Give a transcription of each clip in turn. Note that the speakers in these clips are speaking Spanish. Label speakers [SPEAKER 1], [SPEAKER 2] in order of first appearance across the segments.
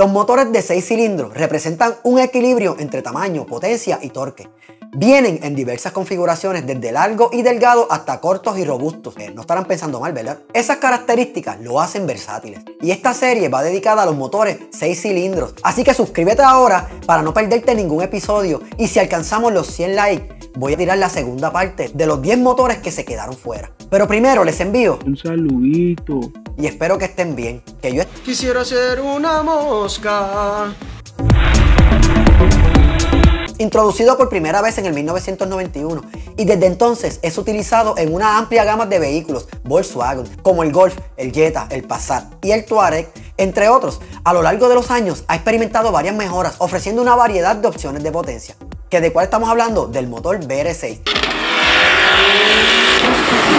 [SPEAKER 1] Los motores de 6 cilindros representan un equilibrio entre tamaño, potencia y torque. Vienen en diversas configuraciones, desde largo y delgado hasta cortos y robustos. No estarán pensando mal, ¿verdad? Esas características lo hacen versátiles. Y esta serie va dedicada a los motores 6 cilindros. Así que suscríbete ahora para no perderte ningún episodio. Y si alcanzamos los 100 likes, voy a tirar la segunda parte de los 10 motores que se quedaron fuera. Pero primero les envío
[SPEAKER 2] un saludito
[SPEAKER 1] y espero que estén bien. Que yo
[SPEAKER 3] quisiera ser una mosca.
[SPEAKER 1] Introducido por primera vez en el 1991 y desde entonces es utilizado en una amplia gama de vehículos Volkswagen como el Golf, el Jetta, el Passat y el Touareg, entre otros. A lo largo de los años ha experimentado varias mejoras ofreciendo una variedad de opciones de potencia. ¿Que ¿De cuál estamos hablando? Del motor BR6.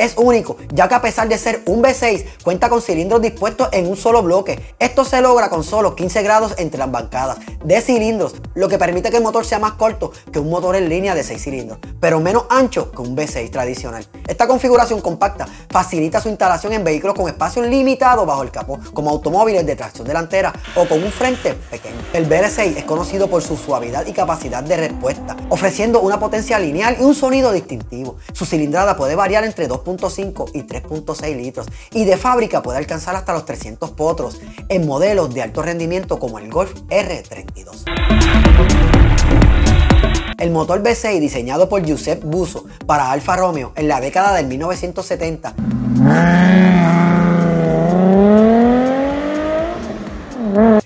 [SPEAKER 1] es único, ya que a pesar de ser un V6, cuenta con cilindros dispuestos en un solo bloque. Esto se logra con solo 15 grados entre las bancadas de cilindros, lo que permite que el motor sea más corto que un motor en línea de 6 cilindros, pero menos ancho que un V6 tradicional. Esta configuración compacta facilita su instalación en vehículos con espacio limitado bajo el capó, como automóviles de tracción delantera o con un frente pequeño. El BR6 es conocido por su suavidad y capacidad de respuesta, ofreciendo una potencia lineal y un sonido distintivo. Su cilindrada puede variar entre 2 3.5 y 3.6 litros y de fábrica puede alcanzar hasta los 300 potros en modelos de alto rendimiento como el Golf R32. El motor V6 diseñado por Giuseppe Busso para Alfa Romeo en la década del 1970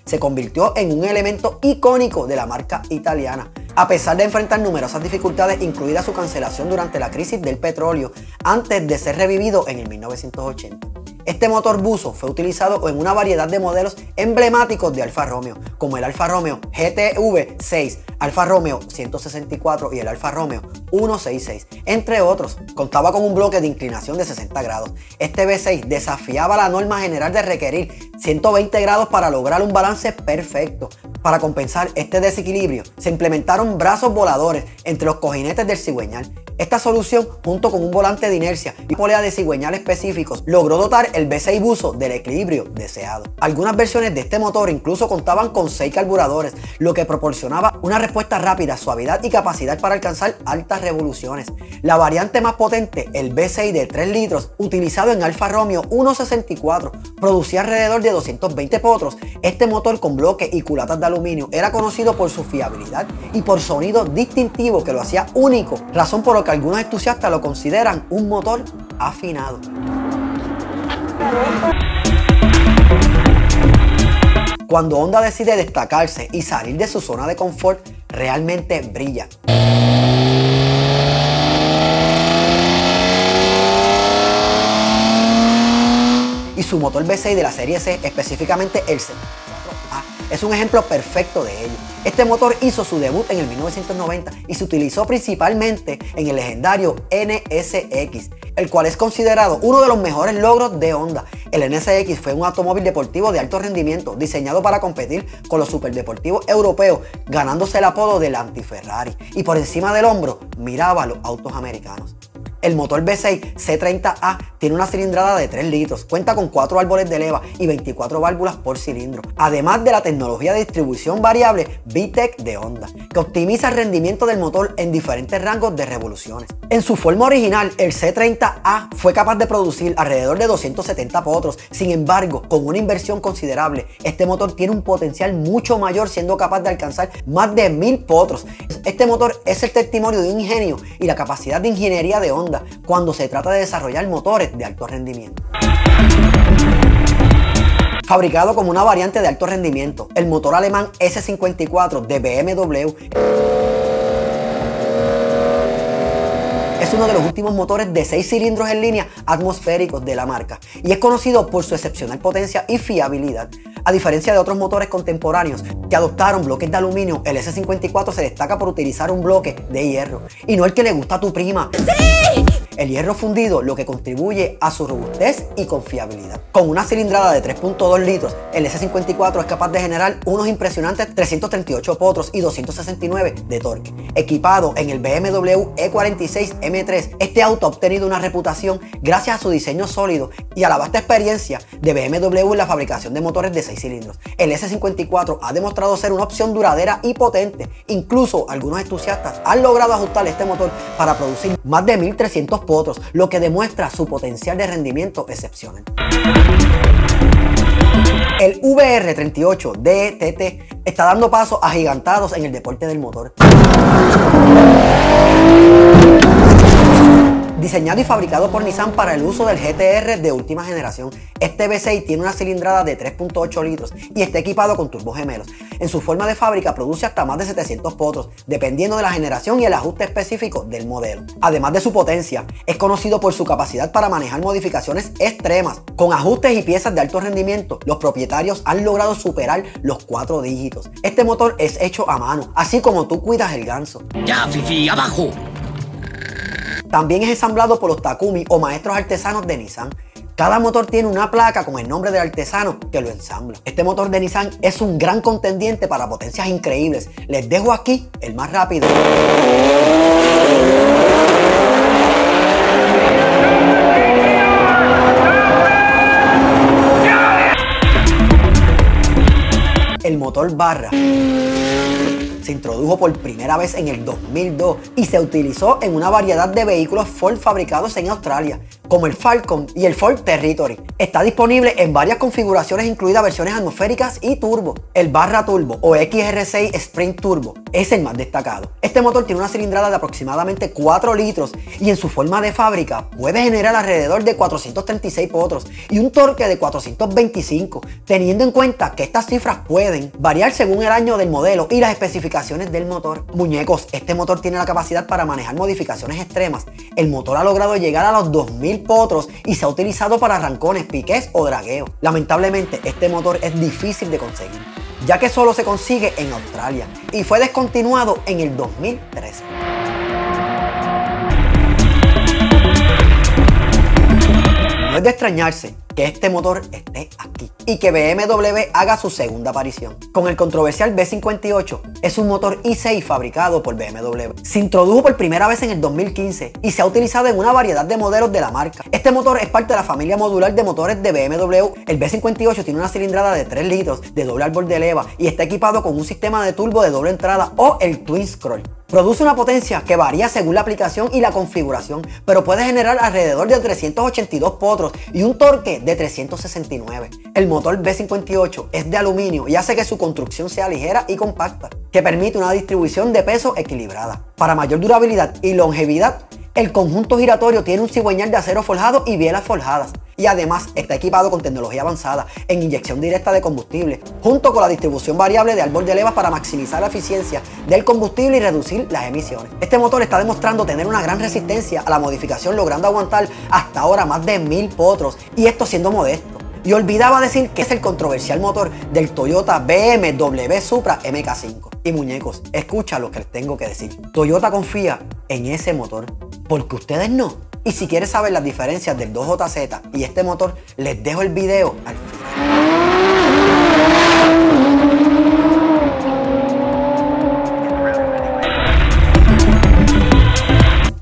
[SPEAKER 1] se convirtió en un elemento icónico de la marca italiana. A pesar de enfrentar numerosas dificultades, incluida su cancelación durante la crisis del petróleo, antes de ser revivido en el 1980. Este motor buzo fue utilizado en una variedad de modelos emblemáticos de Alfa Romeo, como el Alfa Romeo GTV 6, Alfa Romeo 164 y el Alfa Romeo 166, entre otros. Contaba con un bloque de inclinación de 60 grados. Este V6 desafiaba la norma general de requerir 120 grados para lograr un balance perfecto. Para compensar este desequilibrio, se implementaron brazos voladores entre los cojinetes del cigüeñal esta solución, junto con un volante de inercia y polea de cigüeñal específicos, logró dotar el V6 Buzo del equilibrio deseado. Algunas versiones de este motor incluso contaban con 6 carburadores, lo que proporcionaba una respuesta rápida, suavidad y capacidad para alcanzar altas revoluciones. La variante más potente, el V6 de 3 litros, utilizado en Alfa Romeo 164, producía alrededor de 220 potros. Este motor con bloque y culatas de aluminio era conocido por su fiabilidad y por sonido distintivo que lo hacía único, razón por lo que algunos entusiastas lo consideran un motor afinado. Cuando Honda decide destacarse y salir de su zona de confort, realmente brilla. Y su motor V6 de la serie C, específicamente el C es un ejemplo perfecto de ello. Este motor hizo su debut en el 1990 y se utilizó principalmente en el legendario NSX, el cual es considerado uno de los mejores logros de Honda. El NSX fue un automóvil deportivo de alto rendimiento diseñado para competir con los superdeportivos europeos, ganándose el apodo del anti-Ferrari y por encima del hombro miraba a los autos americanos. El motor V6 C30A tiene una cilindrada de 3 litros, cuenta con 4 árboles de leva y 24 válvulas por cilindro, además de la tecnología de distribución variable VTEC de Honda, que optimiza el rendimiento del motor en diferentes rangos de revoluciones. En su forma original, el C30A fue capaz de producir alrededor de 270 potros, sin embargo, con una inversión considerable, este motor tiene un potencial mucho mayor siendo capaz de alcanzar más de 1000 potros. Este motor es el testimonio de un ingenio y la capacidad de ingeniería de Honda cuando se trata de desarrollar motores de alto rendimiento. Fabricado como una variante de alto rendimiento, el motor alemán S54 de BMW es uno de los últimos motores de 6 cilindros en línea atmosféricos de la marca y es conocido por su excepcional potencia y fiabilidad. A diferencia de otros motores contemporáneos que adoptaron bloques de aluminio, el S54 se destaca por utilizar un bloque de hierro y no el que le gusta a tu prima. ¡Sí! El hierro fundido lo que contribuye a su robustez y confiabilidad. Con una cilindrada de 3.2 litros, el S54 es capaz de generar unos impresionantes 338 potros y 269 de torque. Equipado en el BMW E46 M3, este auto ha obtenido una reputación gracias a su diseño sólido y a la vasta experiencia de BMW en la fabricación de motores de 6 cilindros. El S54 ha demostrado ser una opción duradera y potente. Incluso algunos entusiastas han logrado ajustar este motor para producir más de 1300 potros, lo que demuestra su potencial de rendimiento excepcional. El VR38 DTT está dando pasos agigantados en el deporte del motor. Diseñado y fabricado por Nissan para el uso del GTR de última generación, este V6 tiene una cilindrada de 3.8 litros y está equipado con turbos gemelos. En su forma de fábrica produce hasta más de 700 potros, dependiendo de la generación y el ajuste específico del modelo. Además de su potencia, es conocido por su capacidad para manejar modificaciones extremas. Con ajustes y piezas de alto rendimiento, los propietarios han logrado superar los cuatro dígitos. Este motor es hecho a mano, así como tú cuidas el ganso.
[SPEAKER 2] Ya, Fifi, abajo.
[SPEAKER 1] También es ensamblado por los Takumi o maestros artesanos de Nissan. Cada motor tiene una placa con el nombre del artesano que lo ensambla. Este motor de Nissan es un gran contendiente para potencias increíbles. Les dejo aquí el más rápido. El motor barra se introdujo por primera vez en el 2002 y se utilizó en una variedad de vehículos Ford fabricados en Australia, como el Falcon y el Ford Territory. Está disponible en varias configuraciones, incluidas versiones atmosféricas y turbo. El barra turbo o XR6 Sprint Turbo es el más destacado. Este motor tiene una cilindrada de aproximadamente 4 litros y en su forma de fábrica puede generar alrededor de 436 potros y un torque de 425, teniendo en cuenta que estas cifras pueden variar según el año del modelo y las especificaciones del motor. Muñecos, este motor tiene la capacidad para manejar modificaciones extremas. El motor ha logrado llegar a los 2000 potros y se ha utilizado para arrancones, piques o dragueo. Lamentablemente, este motor es difícil de conseguir, ya que solo se consigue en Australia y fue descontinuado en el 2013. No es de extrañarse que este motor esté aquí y que BMW haga su segunda aparición. Con el controversial B58 es un motor i6 fabricado por BMW. Se introdujo por primera vez en el 2015 y se ha utilizado en una variedad de modelos de la marca. Este motor es parte de la familia modular de motores de BMW. El B58 tiene una cilindrada de 3 litros de doble árbol de leva y está equipado con un sistema de turbo de doble entrada o el Twin Scroll. Produce una potencia que varía según la aplicación y la configuración, pero puede generar alrededor de 382 potros y un torque de 369. El motor B58 es de aluminio y hace que su construcción sea ligera y compacta, que permite una distribución de peso equilibrada. Para mayor durabilidad y longevidad, el conjunto giratorio tiene un cigüeñal de acero forjado y bielas forjadas. Y además está equipado con tecnología avanzada en inyección directa de combustible, junto con la distribución variable de árbol de levas para maximizar la eficiencia del combustible y reducir las emisiones. Este motor está demostrando tener una gran resistencia a la modificación, logrando aguantar hasta ahora más de mil potros, y esto siendo modesto. Y olvidaba decir que es el controversial motor del Toyota BMW Supra MK5. Y muñecos, escucha lo que les tengo que decir. Toyota confía en ese motor porque ustedes no. Y si quieres saber las diferencias del 2JZ y este motor, les dejo el video al final.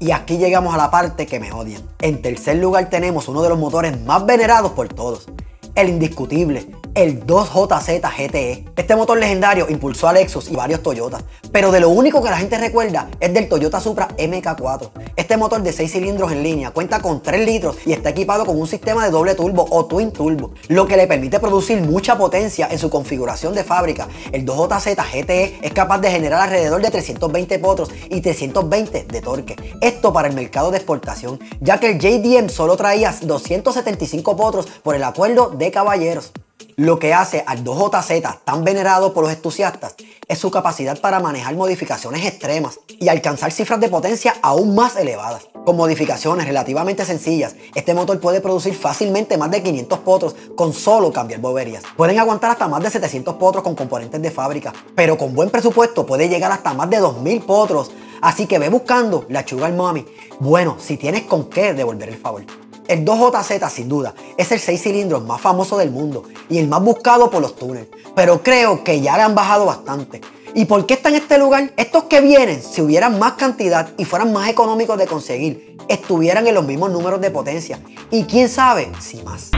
[SPEAKER 1] Y aquí llegamos a la parte que me odian. En tercer lugar tenemos uno de los motores más venerados por todos, el indiscutible, el 2JZ GTE. Este motor legendario impulsó a Lexus y varios Toyotas, pero de lo único que la gente recuerda es del Toyota Supra MK4. Este motor de 6 cilindros en línea cuenta con 3 litros y está equipado con un sistema de doble turbo o twin turbo, lo que le permite producir mucha potencia en su configuración de fábrica. El 2JZ GTE es capaz de generar alrededor de 320 potros y 320 de torque. Esto para el mercado de exportación, ya que el JDM solo traía 275 potros por el acuerdo de caballeros. Lo que hace al 2JZ tan venerado por los entusiastas es su capacidad para manejar modificaciones extremas y alcanzar cifras de potencia aún más elevadas. Con modificaciones relativamente sencillas, este motor puede producir fácilmente más de 500 potros con solo cambiar boberías. Pueden aguantar hasta más de 700 potros con componentes de fábrica, pero con buen presupuesto puede llegar hasta más de 2000 potros Así que ve buscando la Sugar Mommy. Bueno, si tienes con qué devolver el favor. El 2JZ sin duda es el 6 cilindros más famoso del mundo y el más buscado por los túneles, pero creo que ya le han bajado bastante. ¿Y por qué está en este lugar? Estos que vienen, si hubieran más cantidad y fueran más económicos de conseguir, estuvieran en los mismos números de potencia. Y quién sabe si más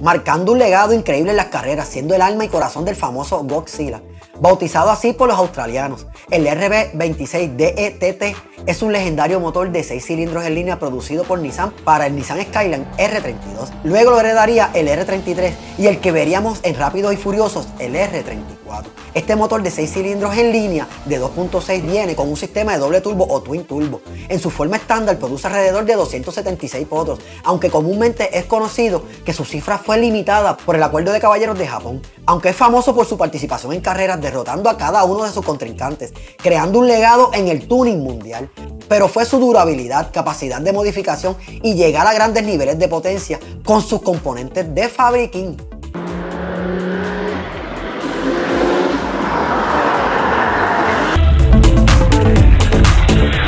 [SPEAKER 1] marcando un legado increíble en las carreras, siendo el alma y corazón del famoso Godzilla, bautizado así por los australianos. El RB26DETT es un legendario motor de 6 cilindros en línea producido por Nissan para el Nissan Skyline R32. Luego lo heredaría el R33 y el que veríamos en Rápidos y Furiosos, el R34. Este motor de 6 cilindros en línea de 2.6 viene con un sistema de doble turbo o twin turbo. En su forma estándar produce alrededor de 276 potros, aunque comúnmente es conocido que su cifra fue limitada por el Acuerdo de Caballeros de Japón, aunque es famoso por su participación en carreras derrotando a cada uno de sus contrincantes, creando un legado en el tuning mundial. Pero fue su durabilidad, capacidad de modificación y llegar a grandes niveles de potencia con sus componentes de fabriquín.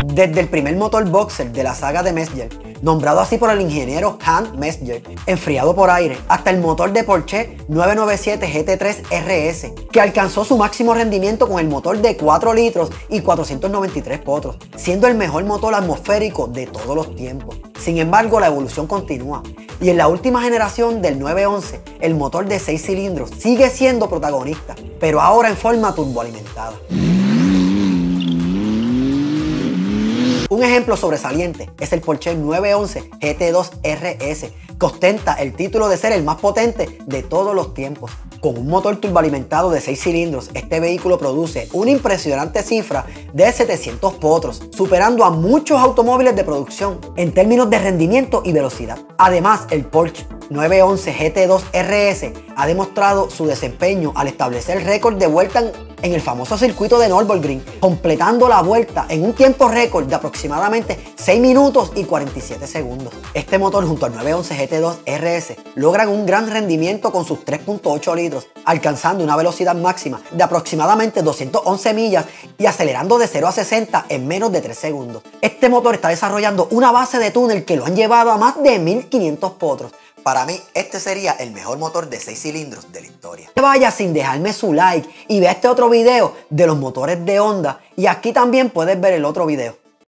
[SPEAKER 1] Desde el primer motor boxer de la saga de Messenger, nombrado así por el ingeniero Hans Messenger, enfriado por aire, hasta el motor de Porsche 997 GT3 RS, que alcanzó su máximo rendimiento con el motor de 4 litros y 493 potros, siendo el mejor motor atmosférico de todos los tiempos. Sin embargo, la evolución continúa y en la última generación del 911, el motor de 6 cilindros sigue siendo protagonista, pero ahora en forma turboalimentada. Un ejemplo sobresaliente es el Porsche 911 GT2 RS, que ostenta el título de ser el más potente de todos los tiempos. Con un motor turboalimentado de 6 cilindros, este vehículo produce una impresionante cifra de 700 potros, superando a muchos automóviles de producción en términos de rendimiento y velocidad. Además, el Porsche 911 GT2 RS ha demostrado su desempeño al establecer récord de vuelta en el famoso circuito de Nürburgring, completando la vuelta en un tiempo récord de aproximadamente 6 minutos y 47 segundos. Este motor junto al 911 GT2 RS logran un gran rendimiento con sus 3.8 litros, alcanzando una velocidad máxima de aproximadamente 211 millas y acelerando de 0 a 60 en menos de 3 segundos. Este motor está desarrollando una base de túnel que lo han llevado a más de 1500 potros, para mí, este sería el mejor motor de 6 cilindros de la historia. Vaya sin dejarme su like y ve este otro video de los motores de Honda y aquí también puedes ver el otro video.